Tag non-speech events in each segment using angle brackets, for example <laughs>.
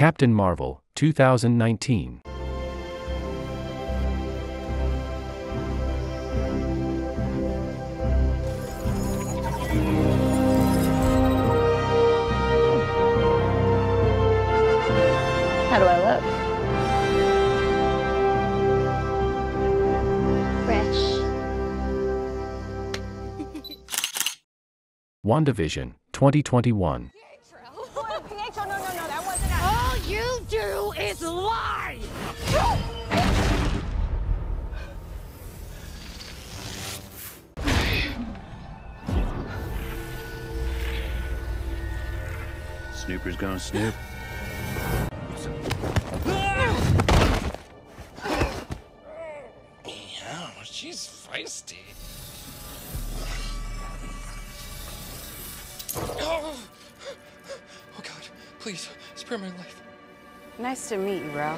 Captain Marvel, 2019. How do I look? Fresh. <laughs> WandaVision, 2021. All you do is lie! Snooper's gonna snoop. Yeah, she's feisty. Oh, oh God! Please spare my life. Nice to meet you, bro.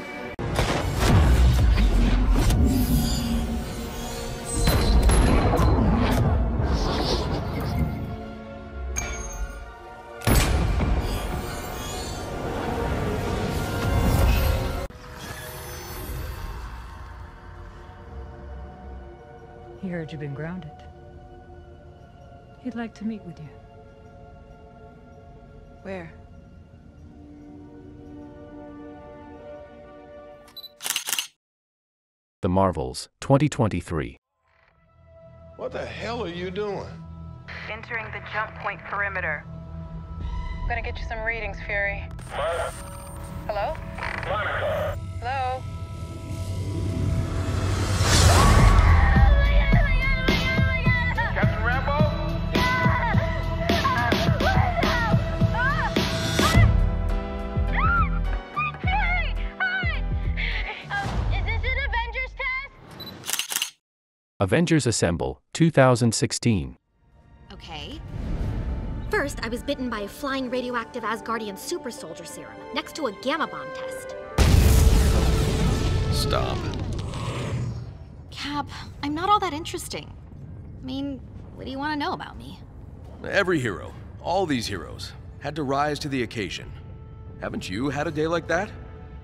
He heard you've been grounded. He'd like to meet with you. Where? The Marvels, 2023. What the hell are you doing? Entering the jump point perimeter. I'm gonna get you some readings, Fury. Hello? Monica. Hello? Avengers Assemble, 2016. Okay. First, I was bitten by a flying radioactive Asgardian super soldier serum next to a gamma bomb test. Stop it. Cap, I'm not all that interesting. I mean, what do you want to know about me? Every hero, all these heroes, had to rise to the occasion. Haven't you had a day like that?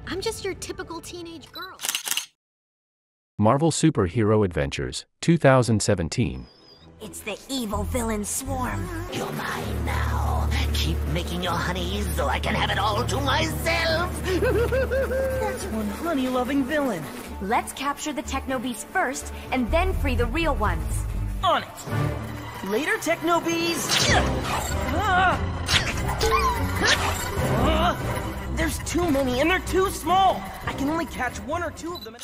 I'm just your typical teenage girl. Marvel Superhero Adventures, 2017. It's the evil villain swarm. You're mine now. Keep making your honey so I can have it all to myself. <laughs> That's one honey-loving villain. Let's capture the Techno Beasts first, and then free the real ones. On it. Later, Techno Bees. Ah. There's too many, and they're too small. I can only catch one or two of them.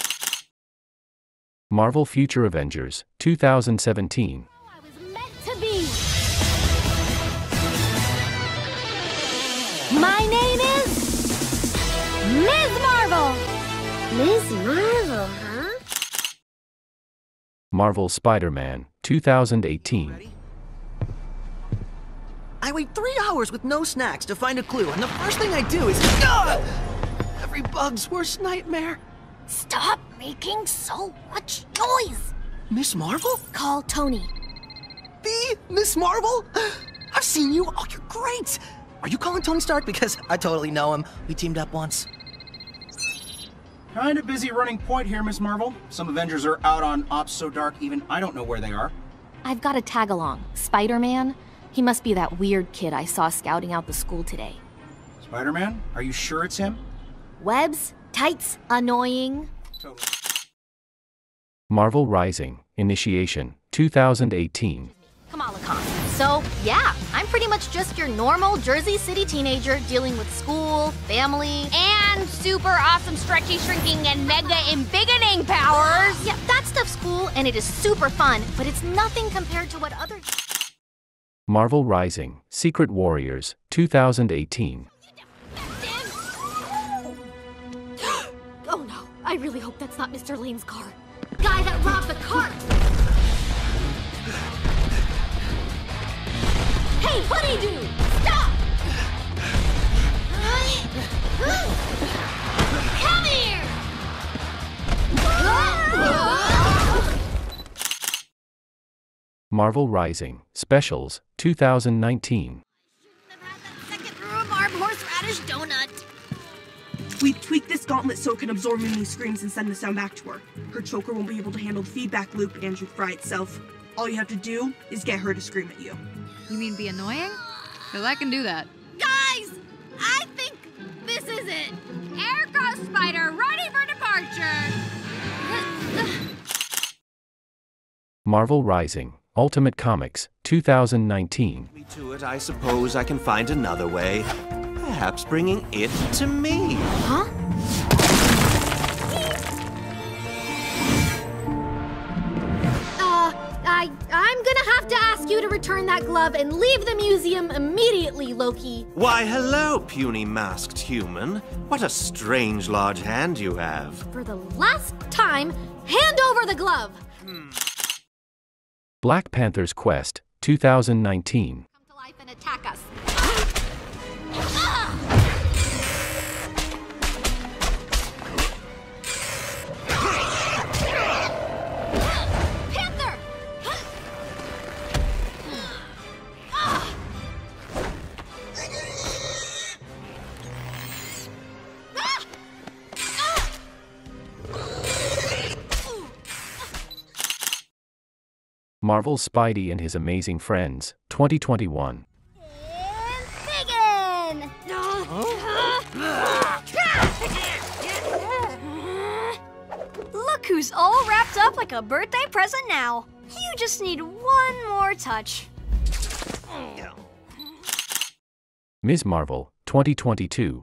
At- Marvel Future Avengers, 2017. I was meant to be. My name is Ms. Marvel. Ms. Marvel, huh? Marvel Spider Man, 2018. I wait three hours with no snacks to find a clue, and the first thing I do is. Ugh! Every bug's worst nightmare. Stop making so much noise. Miss Marvel? Call Tony. The Miss Marvel? <gasps> I've seen you. Oh, you're great. Are you calling Tony Stark? Because I totally know him. We teamed up once. Kinda busy running point here, Miss Marvel. Some Avengers are out on ops so dark even I don't know where they are. I've got a tag along. Spider Man. He must be that weird kid I saw scouting out the school today. Spider Man, are you sure it's him? Webs, tights, annoying. Marvel Rising, Initiation, 2018. Kamala Khan. So, yeah, I'm pretty much just your normal Jersey City teenager dealing with school, family, and super awesome stretchy shrinking and mega embiggening powers. Yeah, that stuff's cool and it is super fun, but it's nothing compared to what other. Marvel Rising, Secret Warriors, 2018. I really hope that's not Mr. Lane's car. Guy that robbed the cart! Hey, honeydew! Stop! Come here! Marvel Rising, Specials, 2019. Second room, arm horseradish donut. We've tweaked this gauntlet so it can absorb Mimi's screams and send the sound back to her. Her choker won't be able to handle the feedback loop and should fry itself. All you have to do is get her to scream at you. You mean be annoying? Because I can do that. Guys, I think this is it. Air Spider ready for departure. Marvel Rising, Ultimate Comics, 2019. To it, I suppose I can find another way. Perhaps bringing it to me. Huh? Uh, I I'm gonna have to ask you to return that glove and leave the museum immediately, Loki. Why, hello, puny masked human. What a strange large hand you have. For the last time, hand over the glove. Black Panther's Quest, 2019. Marvel Spidey and His Amazing Friends, 2021. Look who's all wrapped up like a birthday present now. You just need one more touch. Ms. Marvel, 2022.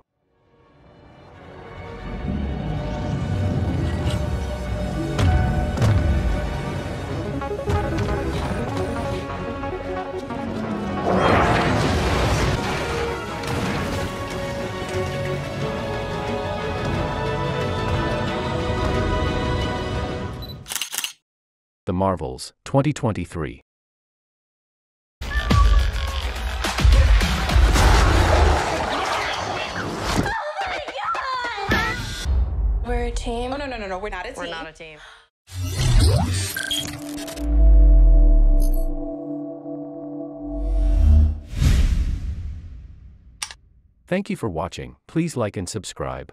The Marvels, 2023. We're a team. Oh, no, no, no, no. We're not a team. We're not a team. Thank you for watching. Please like and subscribe.